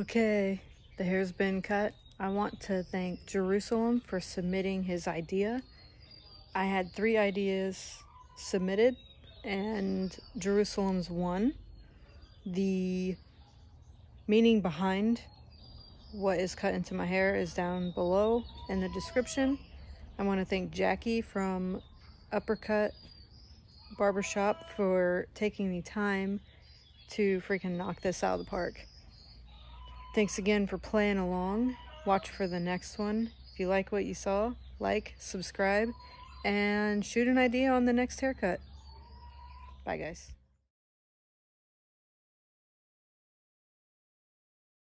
Okay, the hair's been cut. I want to thank Jerusalem for submitting his idea. I had three ideas submitted, and Jerusalem's one. The meaning behind what is cut into my hair is down below in the description. I want to thank Jackie from Uppercut Barbershop for taking the time to freaking knock this out of the park. Thanks again for playing along. Watch for the next one. If you like what you saw, like, subscribe, and shoot an idea on the next haircut. Bye, guys.